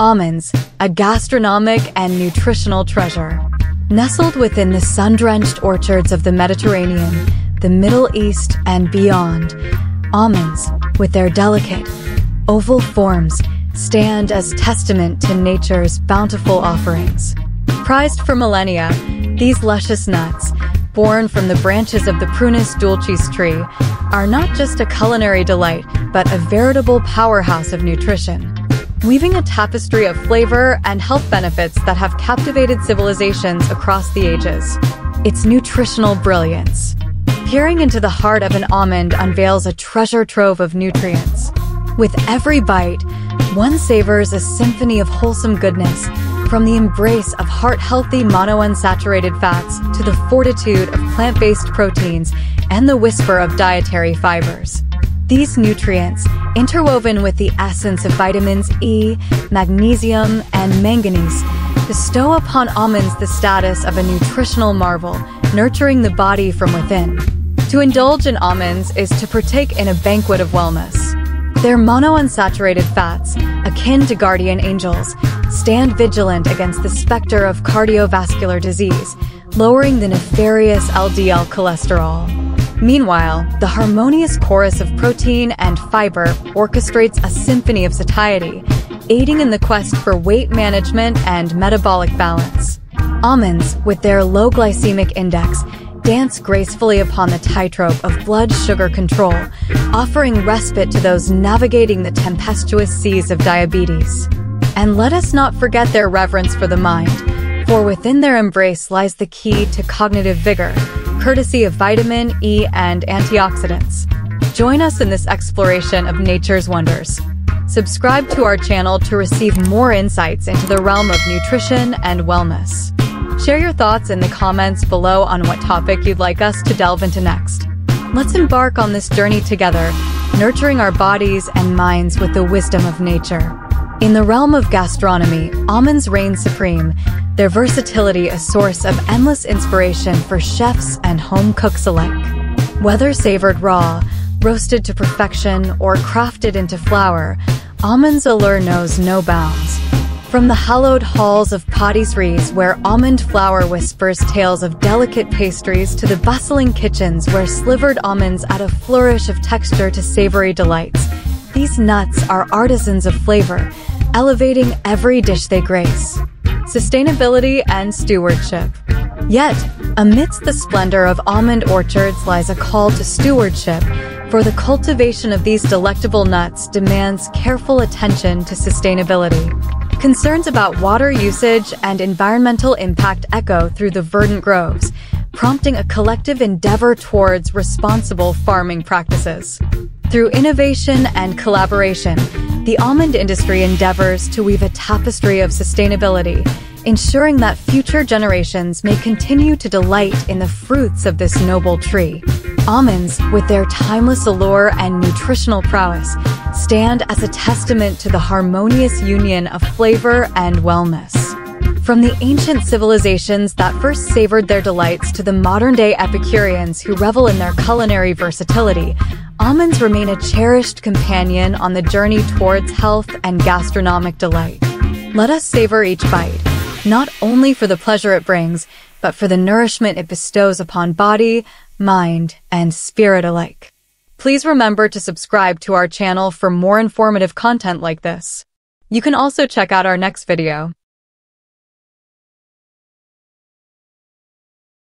Almonds, a gastronomic and nutritional treasure. Nestled within the sun-drenched orchards of the Mediterranean, the Middle East, and beyond, almonds, with their delicate, oval forms, stand as testament to nature's bountiful offerings. Prized for millennia, these luscious nuts, born from the branches of the Prunus dulcis tree, are not just a culinary delight, but a veritable powerhouse of nutrition weaving a tapestry of flavor and health benefits that have captivated civilizations across the ages. Its nutritional brilliance. Peering into the heart of an almond unveils a treasure trove of nutrients. With every bite, one savors a symphony of wholesome goodness, from the embrace of heart-healthy monounsaturated fats to the fortitude of plant-based proteins and the whisper of dietary fibers. These nutrients, interwoven with the essence of vitamins E, magnesium, and manganese, bestow upon almonds the status of a nutritional marvel, nurturing the body from within. To indulge in almonds is to partake in a banquet of wellness. Their monounsaturated fats, akin to guardian angels, stand vigilant against the specter of cardiovascular disease, lowering the nefarious LDL cholesterol. Meanwhile, the harmonious chorus of protein and fiber orchestrates a symphony of satiety, aiding in the quest for weight management and metabolic balance. Almonds, with their low glycemic index, dance gracefully upon the tightrope of blood sugar control, offering respite to those navigating the tempestuous seas of diabetes. And let us not forget their reverence for the mind, for within their embrace lies the key to cognitive vigor, courtesy of vitamin E and antioxidants. Join us in this exploration of nature's wonders. Subscribe to our channel to receive more insights into the realm of nutrition and wellness. Share your thoughts in the comments below on what topic you'd like us to delve into next. Let's embark on this journey together, nurturing our bodies and minds with the wisdom of nature. In the realm of gastronomy, almonds reign supreme, their versatility a source of endless inspiration for chefs and home cooks alike. Whether savored raw, roasted to perfection, or crafted into flour, almonds allure knows no bounds. From the hallowed halls of patisseries where almond flour whispers tales of delicate pastries to the bustling kitchens where slivered almonds add a flourish of texture to savory delights, these nuts are artisans of flavor, elevating every dish they grace sustainability, and stewardship. Yet, amidst the splendor of almond orchards lies a call to stewardship, for the cultivation of these delectable nuts demands careful attention to sustainability. Concerns about water usage and environmental impact echo through the verdant groves, prompting a collective endeavor towards responsible farming practices. Through innovation and collaboration, the almond industry endeavors to weave a tapestry of sustainability, ensuring that future generations may continue to delight in the fruits of this noble tree. Almonds, with their timeless allure and nutritional prowess, stand as a testament to the harmonious union of flavor and wellness. From the ancient civilizations that first savored their delights to the modern-day Epicureans who revel in their culinary versatility, Almonds remain a cherished companion on the journey towards health and gastronomic delight. Let us savor each bite, not only for the pleasure it brings, but for the nourishment it bestows upon body, mind, and spirit alike. Please remember to subscribe to our channel for more informative content like this. You can also check out our next video.